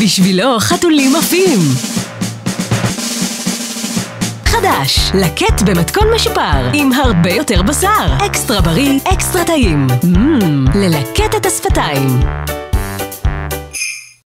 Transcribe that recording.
בשבילו חתולים עפים. חדש, לקט במתכון משופר, עם הרבה יותר בשר. אקסטרה בריא, אקסטרה טעים. מmm, ללקט את השפתיים.